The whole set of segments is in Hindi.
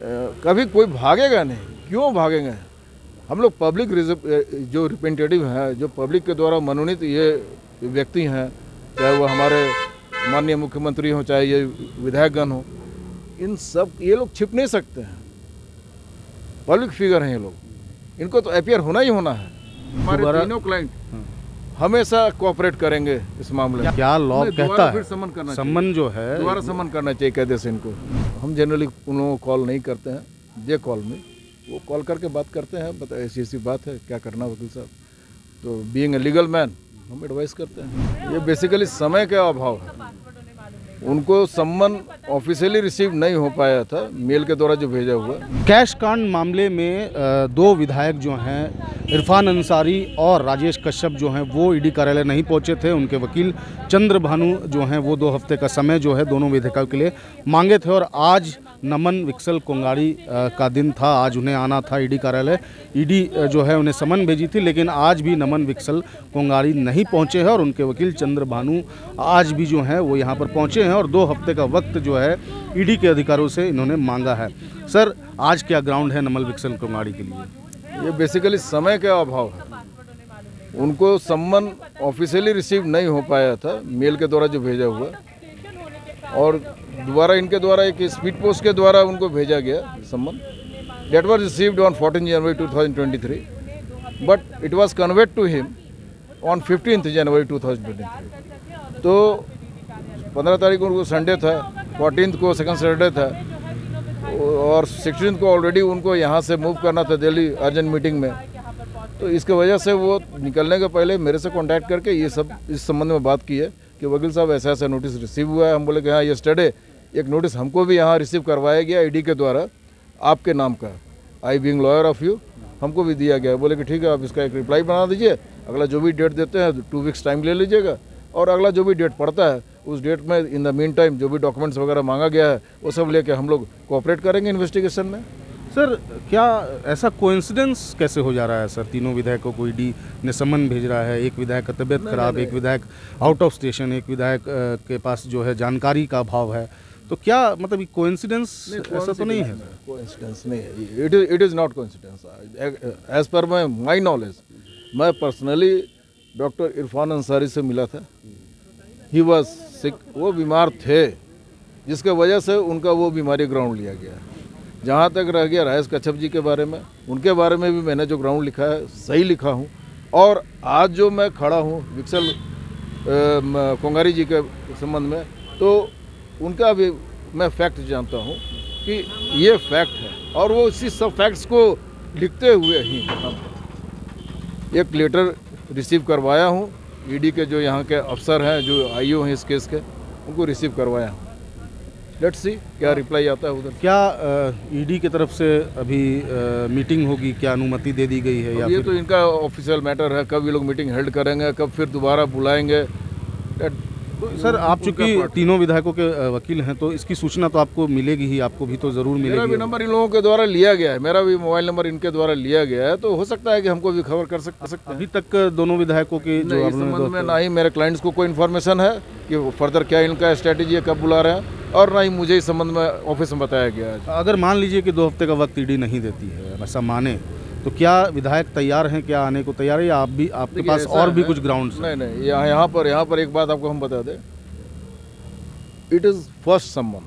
कभी कोई भागेगा नहीं। क्यों भागेंगे? हम लोग पब्लिक जो रिप्रेजेंटेटिव हैं जो पब्लिक के द्वारा मनोनीत ये व्यक्ति हैं चाहे वो हमारे माननीय मुख्यमंत्री हों चाहे ये विधायकगण हों इन सब ये लोग छिप नहीं सकते हैं। पब्लिक फिगर हैं ये लोग। इनको तो अपियर होना ही होना है। हमारे तीनों क्लाइंट हमेशा कोऑपरेट करेंगे इस मामले में। क्या लॉ कहता फिर है? समन करना समन जो है दोबारा समन करना चाहिए कायदे से इनको। हम जनरली उन लोगों को कॉल नहीं करते हैं जे कॉल में। वो कॉल करके बात करते हैं बता ऐसी ऐसी बात है क्या करना वकील साहब? तो बीइंग ए लीगल मैन हम एडवाइस करते हैं। ये बेसिकली समय का अभाव है। उनको सम्मन ऑफिशियली रिसीव नहीं हो पाया था। मेल के द्वारा जो भेजा हुआ। कैश कांड मामले में दो विधायक जो हैं इरफान अंसारी और राजेश कश्यप जो हैं वो ईडी कार्यालय नहीं पहुँचे थे। उनके वकील चंद्र भानु जो हैं वो दो हफ़्ते का समय जो है दोनों विधायकों के लिए मांगे थे और आज नमन विक्सल कोंगाड़ी का दिन था। आज उन्हें आना था ईडी कार्यालय। ईडी अ, जो है उन्हें समन भेजी थी लेकिन आज भी नमन विक्सल कोंगाड़ी नहीं पहुँचे हैं और उनके वकील चंद्र भानु आज भी जो हैं वो यहाँ पर पहुँचे हैं। और दो हफ़्ते का वक्त जो है ईडी के अधिकारों से इन्होंने मांगा है। सर, आज क्या ग्राउंड है नमल विक्सल कोंगाड़ी के लिए? ये बेसिकली समय का अभाव है। उनको सम्मन ऑफिशियली रिसीव नहीं हो पाया था मेल के द्वारा जो भेजा हुआ। और दोबारा इनके द्वारा, एक स्पीड पोस्ट के द्वारा उनको भेजा गया सम्मन। Date was received on 14 January 2023 but it was conveyed to him on 15th January 2023 तो 15 तारीख को संडे था 14th को सेकंड सैटरडे था। और सिक्सटीन को ऑलरेडी उनको यहाँ से मूव करना था दिल्ली अर्जेंट मीटिंग में। तो इसके वजह से वो निकलने के पहले मेरे से कांटेक्ट करके ये सब इस संबंध में बात की है कि वकील साहब ऐसा ऐसा नोटिस रिसीव हुआ है। हम बोले कि हाँ ये स्टडे एक नोटिस हमको भी यहाँ रिसीव करवाया गया ईडी के द्वारा, आपके नाम का। I being lawyer of you हमको भी दिया गया। बोले कि ठीक है, आप इसका एक रिप्लाई बना दीजिए। अगला जो भी डेट देते हैं टू वीक्स टाइम ले लीजिएगा। और अगला जो भी डेट पड़ता है उस डेट में इन द मीन टाइम जो भी डॉक्यूमेंट्स वगैरह मांगा गया है वो सब लेके हम लोग कोऑपरेट करेंगे इन्वेस्टिगेशन में? सर क्या ऐसा कोइंसिडेंस कैसे हो जा रहा है सर तीनों विधायकों को ईडी ने समन भेज रहा है एक विधायक का तबीयत खराब एक विधायक आउट ऑफ़ स्टेशन एक विधायक के पास जो है जानकारी का अभाव है। तो क्या मतलब कोइंसिडेंस ऐसा तो नहीं है? कोइंसिडेंस नहीं है। It is it is not coincidence as per my my knowledge मैं पर्सनली डॉक्टर इरफान अंसारी से मिला था। ही वॉज़ वो बीमार थे, जिसके वजह से उनका वो बीमारी ग्राउंड लिया गया। जहाँ तक रह गया रायस कच्छप जी के बारे में, उनके बारे में भी मैंने जो ग्राउंड लिखा है, सही लिखा हूँ। और आज जो मैं खड़ा हूँ विक्सल कोंगारी जी के संबंध में तो उनका भी मैं फैक्ट जानता हूँ कि ये फैक्ट है। और वो इसी सब फैक्ट्स को लिखते हुए ही एक लेटर रिसीव करवाया हूँ। ईडी के जो यहाँ के अफसर हैं जो आईओ हैं इस केस के उनको रिसीव करवाया। लेट्स सी क्या रिप्लाई आता है उधर। क्या ईडी की तरफ़ से अभी आ, मीटिंग होगी? क्या अनुमति दे दी गई है या ये फिर? तो इनका ऑफिशियल मैटर है कब ये लोग मीटिंग हेल्ड करेंगे कब फिर दोबारा बुलाएँगे। That- सर आप चूँकि तीनों विधायकों के वकील हैं तो इसकी सूचना तो आपको मिलेगी ही आपको भी तो ज़रूर मिलेगी मेरा भी नंबर इन लोगों के द्वारा लिया गया है मेरा भी मोबाइल नंबर इनके द्वारा लिया गया है तो हो सकता है कि हमको भी खबर कर सक- सकते अभी तक दोनों विधायकों के जो संबंध में ना ही मेरे क्लाइंट्स को कोई इन्फॉर्मेशन है कि फर्दर क्या इनका स्ट्रेटेजी है कब बुला रहे हैं और ना ही मुझे इस संबंध में ऑफ़िस में बताया गया है। अगर मान लीजिए कि दो हफ़्ते का वक्त ईडी नहीं देती है ऐसा माने तो क्या विधायक तैयार हैं क्या आने को तैयार है या आप भी आपके पास और भी कुछ ग्राउंड नहीं नहीं यहाँ यहाँ पर यहाँ पर एक बात आपको हम बता दें। इट इज़ फ़र्स्ट समवन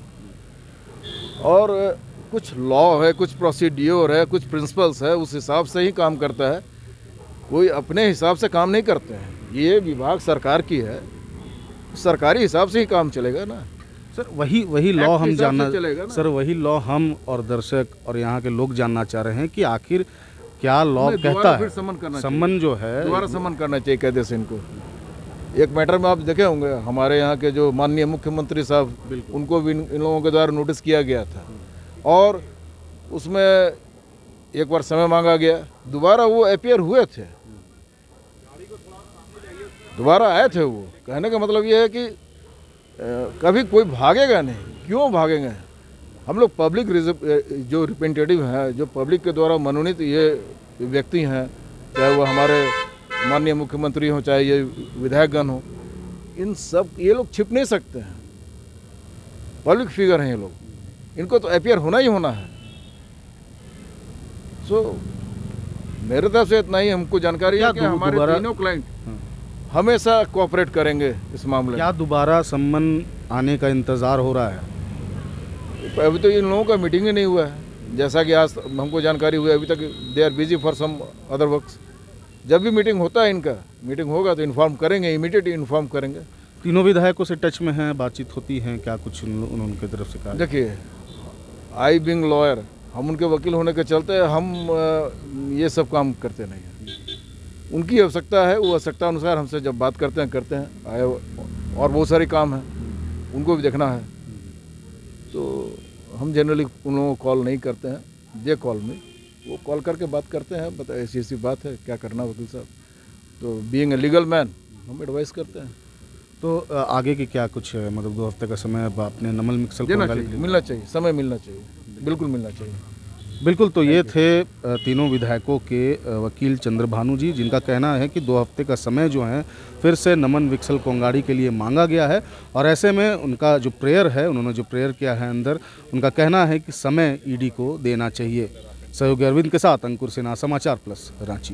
और कुछ लॉ है कुछ प्रोसीड्योर है कुछ प्रिंसिपल्स है उस हिसाब से ही काम करता है। कोई अपने हिसाब से काम नहीं करते हैं। ये विभाग सरकार की है। सरकारी हिसाब से ही काम चलेगा ना। सर वही वही लॉ हम जानना चलेगा ना। सर वही लॉ हम और दर्शक और यहाँ के लोग जानना चाह रहे हैं कि आखिर क्या लॉ कहता फिर है? समन करना सम्मन जो है दोबारा समन करना चाहिए कायदे से इनको। एक मैटर में आप देखे होंगे हमारे यहाँ के जो माननीय मुख्यमंत्री साहब उनको भी इन लोगों के द्वारा नोटिस किया गया था। और उसमें एक बार समय मांगा गया। दोबारा वो अपियर हुए थे। दोबारा आए थे वो। कहने का मतलब ये है कि कभी कोई भागेगा नहीं। क्यों भागेंगे? हम लोग पब्लिक जो रिप्रेजेंटेटिव हैं जो पब्लिक के द्वारा मनोनीत ये व्यक्ति हैं चाहे वो हमारे माननीय मुख्यमंत्री हों चाहे ये विधायकगण हों इन सब ये लोग छिप नहीं सकते हैं। पब्लिक फिगर हैं ये लोग। इनको तो अपियर होना ही होना है। सो so, मेरे तरफ़ से इतना ही हमको जानकारी है कि हमारे तीनों क्लाइंट हाँ। हमेशा कोऑपरेट करेंगे इस मामले क्या दोबारा सम्मन आने का इंतज़ार हो रहा है? अभी तो इन लोगों का मीटिंग ही नहीं हुआ है। जैसा कि आज हमको जानकारी हुई अभी तक they are busy for some other works जब भी मीटिंग होता है इनका मीटिंग होगा तो इन्फॉर्म करेंगे इमीडिएट इन्फॉर्म करेंगे। तीनों विधायकों से टच में हैं बातचीत होती है क्या कुछ उन, उन्होंने उनकी तरफ़ से कहा? देखिए आई बिंग लॉयर हम उनके वकील होने के चलते हम ये सब काम करते नहीं हैं। उनकी आवश्यकता है वो आवश्यकता अनुसार हमसे जब बात करते हैं करते हैं। आए और बहुत सारे काम हैं उनको भी देखना है। तो हम जनरली उन लोगों को कॉल नहीं करते हैं दे कॉल में। वो कॉल करके बात करते हैं बता ऐसी ऐसी बात है क्या करना वकील साहब? तो बीइंग ए लीगल मैन हम एडवाइस करते हैं। तो आगे की क्या कुछ है? मतलब दो हफ़्ते का समय अब आपने नमल मिक्सल देना चाहिए मिलना चाहिए समय मिलना चाहिए बिल्कुल मिलना चाहिए। बिल्कुल तो ये थे तीनों विधायकों के वकील चंद्रभानु जी, जिनका कहना है कि दो हफ़्ते का समय जो है, फिर से नमन विक्सल कोंगाड़ी के लिए मांगा गया है। और ऐसे में उनका जो प्रेयर है, उन्होंने जो प्रेयर किया है अंदर, उनका कहना है कि समय ईडी को देना चाहिए। सहयोगी अरविंद के साथ, अंकुर सिन्हा, समाचार प्लस, रांची।